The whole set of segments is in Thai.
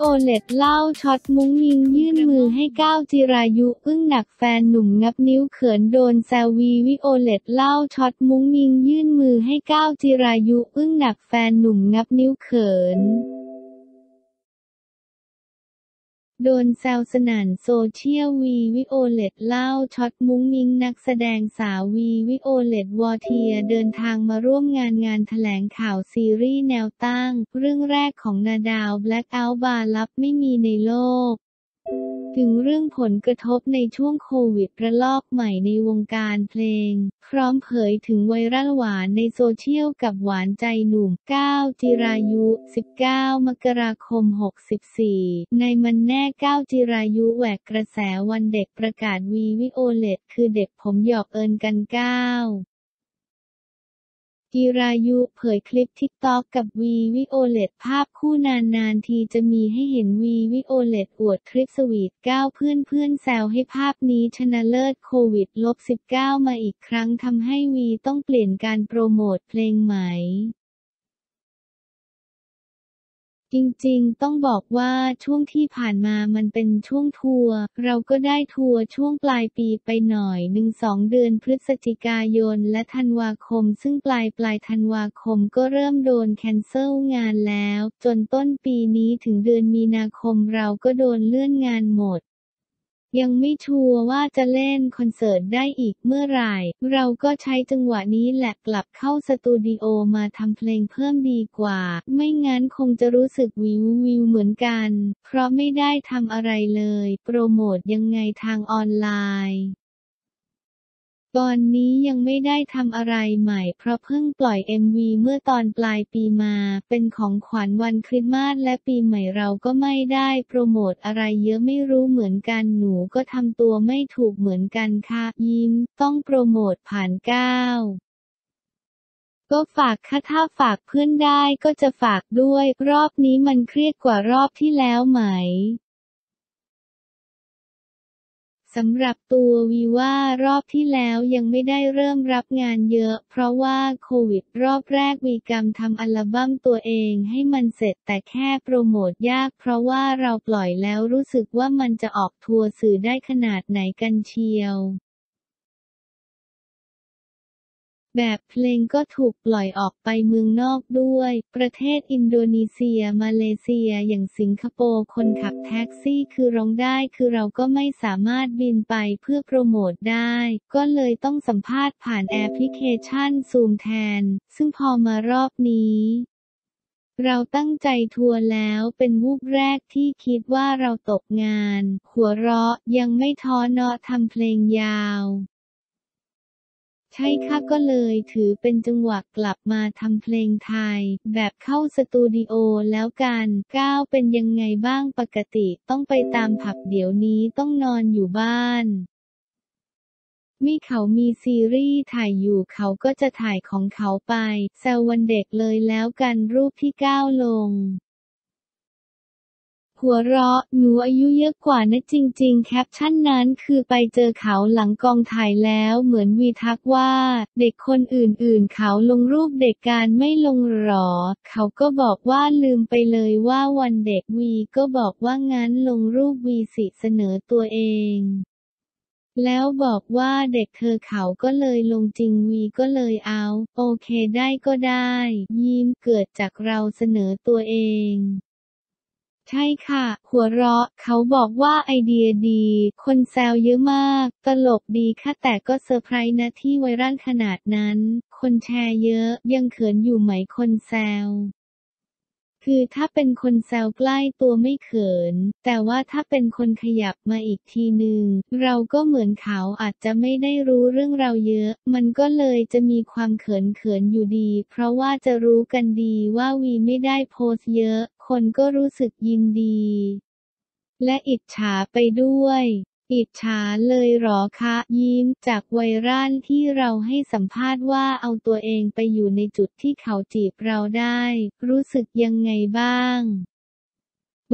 โอเลตเล่าช็อตมุ้งมิ้งยื่นมือให้เก้าจิรายุอึ้งหนักแฟนหนุ่มงับนิ้วเขินโดนแซววีวิโอเลตเล่าช็อตมุ้งมิ้งยื่นมือให้เก้าจิรายุอึ้งหนักแฟนหนุ่มงับนิ้วเขิน โดนแซวสนั่นโซเชียลวีวิโอเลตเล่าช็อตมุ้งมิ้งนักแสดงสาววีวิโอเลตวอเทียร์เดินทางมาร่วมงานงานแถลงข่าวซีรีส์แนวตั้ง เรื่องแรกของนาดาว Blackout บาร์ลับไม่มีในโลก ถึงเรื่องผลกระทบในช่วงโควิดระลอกใหม่ในวงการเพลง พร้อมเผยถึงไวรัลหวานในโซเชียลกับหวานใจหนุ่มเก้าจิรายุ 19 มกราคม 64 ในมันแน่เก้าจิรายุแหวกกระแสวันเด็กประกาศวีวิโอเลตคือเด็กผมหยอกเอินกันเก้า จิรายุเผยคลิป TikTok กับวีวิโอเลตภาพคู่นานนานทีจะมีให้เห็นวีวิโอเลตอวดคลิปสวีทเก้าเพื่อนๆแซวให้ภาพนี้ชนะเลิศโควิดลบ19มาอีกครั้งทำให้วีต้องเปลี่ยนการโปรโมทเพลงใหม่ จริงๆ ต้องบอกว่าช่วงที่ผ่านมามันเป็นช่วงทัวร์ เราก็ได้ทัวร์ช่วงปลายปีไปหน่อยหนึ่งสองเดือนพฤศจิกายนและธันวาคม ซึ่งปลายปลายธันวาคมก็เริ่มโดน cancel งานแล้ว จนต้นปีนี้ถึงเดือนมีนาคมเราก็โดนเลื่อนงานหมด ยังไม่ชัวร์ว่าจะเล่นคอนเสิร์ตได้อีกเมื่อไหร่ เราก็ใช้จังหวะนี้แหละกลับเข้าสตูดิโอมาทำเพลงเพิ่มดีกว่า ไม่งั้นคงจะรู้สึกวิววิวเหมือนกัน เพราะไม่ได้ทำอะไรเลย โปรโมทยังไงทางออนไลน์ ตอนนี้ยังไม่ได้ทำอะไรใหม่ เพราะเพิ่งปล่อย MV เมื่อตอนปลายปีมา เป็นของขวัญวันคริสต์มาสและปีใหม่เราก็ไม่ได้โปรโมทอะไรเยอะไม่รู้เหมือนกันหนูก็ทำตัวไม่ถูกเหมือนกันค่ะ ยิ้ม ต้องโปรโมทผ่านก้าวก็ฝากค่ะถ้าฝากเพื่อนได้ก็จะฝากด้วย รอบนี้มันเครียดกว่ารอบที่แล้วไหม สำหรับตัววีว่ารอบที่แล้วยังไม่ได้เริ่มรับงานเยอะ เพราะว่าโควิดรอบแรกวีกรรมทำอัลบั้มตัวเองให้มันเสร็จแต่แค่โปรโมทยาก เพราะว่าเราปล่อยแล้วรู้สึกว่ามันจะออกทัวร์สื่อได้ขนาดไหนกันเชียว แบบเพลงก็ถูกปล่อยออกไปเมืองนอกด้วย ประเทศอินโดนีเซีย มาเลเซีย อย่างสิงคโปร์ คนขับแท็กซี่คือร้องได้คือเราก็ไม่สามารถบินไปเพื่อโปรโมทได้ ก็เลยต้องสัมภาษณ์ผ่านแอปพลิเคชันซูมแทน ซึ่งพอมารอบนี้เราตั้งใจทัวร์แล้วเป็นวูบแรกที่คิดว่าเราตกงาน หัวเราะยังไม่ท้อเนาะทำเพลงยาว ใช่ค่ะก็เลยถือเป็นจังหวะกลับมาทำเพลงไทย แบบเข้าสตูดิโอแล้วกันก้าวเป็นยังไงบ้างปกติต้องไปตามผับเดี๋ยวนี้ต้องนอนอยู่บ้านมีเขามีซีรีส์ถ่ายอยู่เขาก็จะถ่ายของเขาไปแซววันเด็กเลยแล้วกันรูปที่ก้าวลง หัวเราะ หนูอายุเยอะกว่านะจริง ๆ แคปชั่นนั้นคือไปเจอเขาหลังกองถ่ายแล้วเหมือนวีทักว่า เด็กคนอื่นๆ เขาลงรูปเด็กการไม่ลงหรอ เขาก็บอกว่าลืมไปเลยว่าวันเด็กวีก็บอกว่างั้นลงรูปวีสิเสนอตัวเองแล้วบอกว่าเด็กเธอเขาก็เลยลงจริงวีก็เลยเอา โอเคได้ก็ได้ ยิ้มเกิดจากเราเสนอตัวเอง ใช่ค่ะ หัวเราะ เขาบอกว่าไอเดียดี คนแซวเยอะมาก ตลกดีค่ะแต่ก็เซอร์ไพรส์นะที่ไวรัลขนาดนั้น คนแชร์เยอะ ยังเขินอยู่ไหมคนแซว คือถ้าเป็นคนแซวใกล้ตัวไม่เขิน แต่ว่าถ้าเป็นคนขยับมาอีกทีหนึ่งเราก็เหมือนเขาอาจจะไม่ได้รู้เรื่องเราเยอะ มันก็เลยจะมีความเขินเขินอยู่ดี เพราะว่าจะรู้กันดีว่าวีไม่ได้โพสเยอะ คนก็รู้สึกยินดี และอิจฉาไปด้วย อิจฉาเลยหรอคะยิ้มจากไวรัลที่เราให้สัมภาษณ์ว่าเอาตัวเองไปอยู่ในจุดที่เขาจีบเราได้ รู้สึกยังไงบ้าง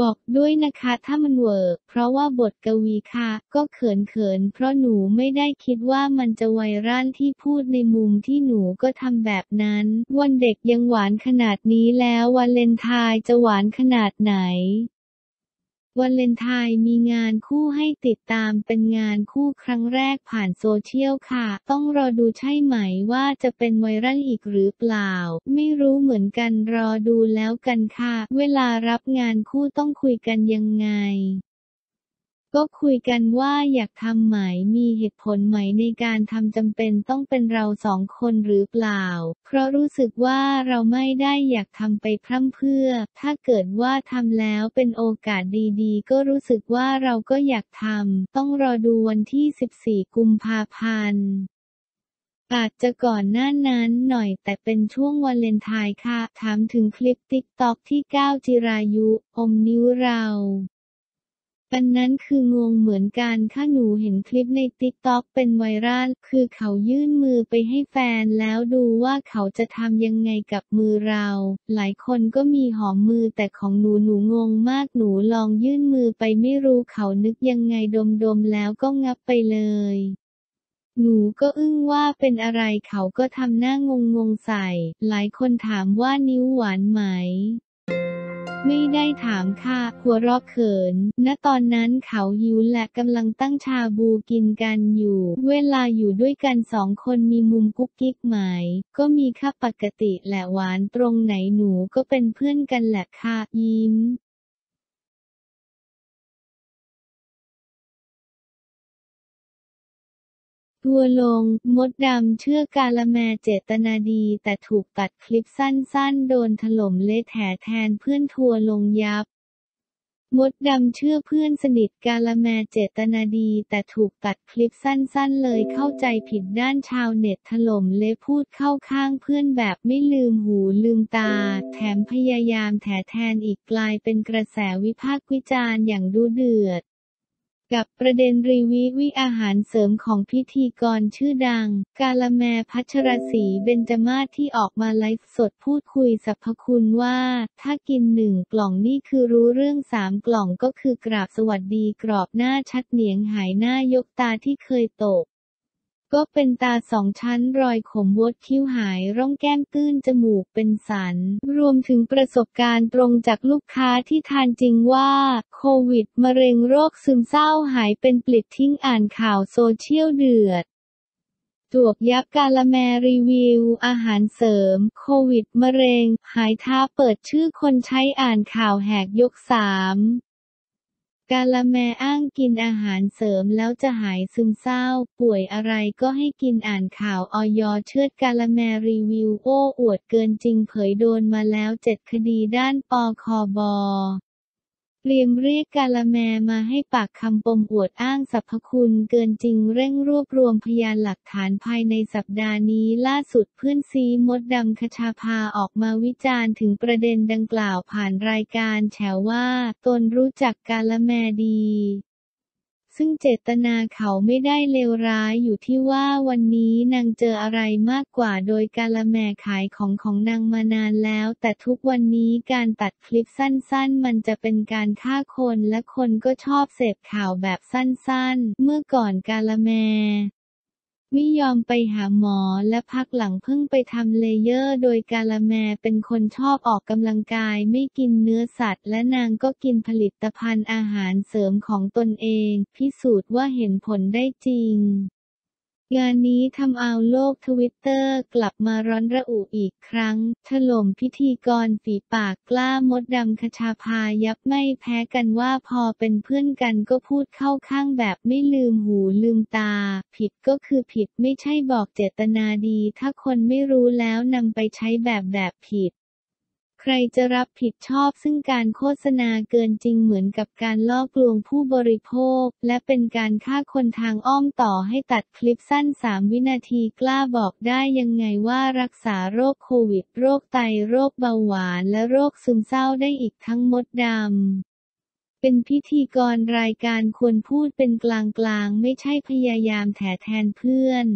บอกด้วยนะคะถ้ามัน work เพราะว่าบทกวีค่ะ ก็เขินเขินเพราะหนูไม่ได้คิดว่ามันจะไวรัลที่พูดในมุมที่หนูก็ทำแบบนั้น วันเด็กยังหวานขนาดนี้แล้ววาเลนไทน์จะหวานขนาดไหน วันเลนไทน์มีงานคู่ให้ติดตามเป็นงานคู่ครั้งแรกผ่านโซเชียลค่ะ ต้องรอดูใช่ไหมว่าจะเป็นไวรัลอีกหรือเปล่า ไม่รู้เหมือนกันรอดูแล้วกันค่ะ เวลารับงานคู่ต้องคุยกันยังไง ก็คุยกันว่าอยากทำไหมมีเหตุผลไหมในการทำจำเป็นต้องเป็นเราสองคนหรือเปล่า เพราะรู้สึกว่าเราไม่ได้อยากทำไปพร่ำเพื่อ ถ้าเกิดว่าทำแล้วเป็นโอกาสดีๆ ก็รู้สึกว่าเราก็อยากทำต้องรอดูวันที่ 14 กุมภาพันธ์อาจจะก่อนหน้านั้นหน่อยแต่เป็นช่วงวาเลนไทน์ค่ะ ถามถึงคลิปติ๊กต็อกที่เก้า จิรายุ อมนิ้วเรา อันนั้นคืองงเหมือนกันค่ะหนูเห็นคลิปในติ๊กต็อกเป็นไวรัลคือเขายื่นมือไปให้แฟนแล้วดูว่าเขาจะทำยังไงกับมือเรา หลายคนก็มีหอมมือแต่ของหนูหนูงงมากหนูลองยื่นมือไปไม่รู้เขานึกยังไงดมๆแล้วก็งับไปเลยหนูก็อึ้งว่าเป็นอะไรเขาก็ทำหน้างงงใส่ หลายคนถามว่านิ้วหวานไหม ไม่ได้ถามค่ะ หัวเราะเขิน ณ ตอนนั้นเขาหิวและกำลังตั้งชาบูกินกันอยู่ เวลาอยู่ด้วยกันสองคนมีมุมกุ๊กกิ๊กไหม ก็มีค่ะปกติแหละหวานตรงไหนหนูก็เป็นเพื่อนกันแหละค่ะ ยิ้ม ทัวลง มดดำเชื่อกาละแมเจตนาดี แต่ถูกตัดคลิปสั้นๆ โดนถล่มเละแถแทนเพื่อนทัวลงยับ มดดำเชื่อเพื่อนสนิทกาละแมเจตนาดี แต่ถูกตัดคลิปสั้นๆ เลยเข้าใจผิดด้านชาวเน็ตถล่มเละพูดเข้าข้างเพื่อนแบบไม่ลืมหูลืมตา แถมพยายามแถแทนอีกกลายเป็นกระแสวิพากษ์วิจารณ์อย่างดูเดือด กับประเด็นรีวิวิอาหารเสริมของพิธีกรชื่อดัง กาละแมพัชรศรีเบญจมาศที่ออกมาไลฟ์สดพูดคุยสรรพคุณว่า ถ้ากินหนึ่งกล่องนี่คือรู้เรื่องสามกล่องก็คือกราบสวัสดีกรอบหน้าชัดเหนียงหายหน้ายกตาที่เคยตก ก็เป็นตาสองชั้นรอยขมวดคิ้วหายร่องแก้มตื้นจมูกเป็นสัน รวมถึงประสบการณ์ตรงจากลูกค้าที่ทานจริงว่า โควิด มะเร็งโรคซึมเศร้าหายเป็นปลิดทิ้งอ่านข่าวโซเชียลเดือดจวบยับกาละแมรีวิว อาหารเสริม โควิด มะเร็ง หายท้าเปิดชื่อคนใช้อ่านข่าวแหกยกสาม กาละแมอ้างกินอาหารเสริมแล้วจะหายซึมเศร้า ป่วยอะไรก็ให้กินอ่านข่าวออยเชิดกาละแมรีวิวโอ้อวดเกินจริงเผยโดนมาแล้วเจ็ดคดีด้านปอคบอ เตรียมเรียกกาละแมมาให้ปากคำปมอวดอ้างสรรพคุณเกินจริงเร่งรวบรวมพยานหลักฐานภายในสัปดาห์นี้ล่าสุดเพื่อนซีมดดำคชาพาออกมาวิจารณ์ถึงประเด็นดังกล่าวผ่านรายการแฉว่า ตนรู้จักกาละแมดี ซึ่งเจตนาเขาไม่ได้เลวร้ายอยู่ที่ว่าวันนี้นางเจออะไรมากกว่าโดยการละแมขายของของนางมานานแล้ว แต่ทุกวันนี้การตัดคลิปสั้นๆ มันจะเป็นการฆ่าคนและคนก็ชอบเสพข่าวแบบสั้นๆ เมื่อก่อนการละแม ไม่ยอมไปหาหมอและพักหลังเพิ่งไปทำเลเยอร์โดยกาละแมเป็นคนชอบออกกำลังกายไม่กินเนื้อสัตว์ และนางก็กินผลิตภัณฑ์อาหารเสริมของตนเอง พิสูจน์ว่าเห็นผลได้จริง งานนี้ทำเอาโลกทวิตเตอร์กลับมาร้อนระอุอีกครั้ง ถล่มพิธีกรฝีปากกล้ามดดำคชาพายับไม่แพ้กันว่าพอเป็นเพื่อนกันก็พูดเข้าข้างแบบไม่ลืมหูลืมตา ผิดก็คือผิดไม่ใช่บอกเจตนาดี ถ้าคนไม่รู้แล้วนำไปใช้แบบแบบผิด ใครจะรับผิดชอบซึ่งการโฆษณาเกินจริงเหมือนกับการล่อกลวงผู้บริโภค และเป็นการฆ่าคนทางอ้อมต่อให้ตัดคลิปสั้น 3 วินาทีกล้าบอกได้ยังไงว่ารักษาโรคโควิด โรคไตโรคเบาหวานและโรคซึมเศร้าได้อีกทั้งมดดำเป็นพิธีกรรายการควรพูดเป็นกลางๆ ไม่ใช่พยายามแถแทนเพื่อน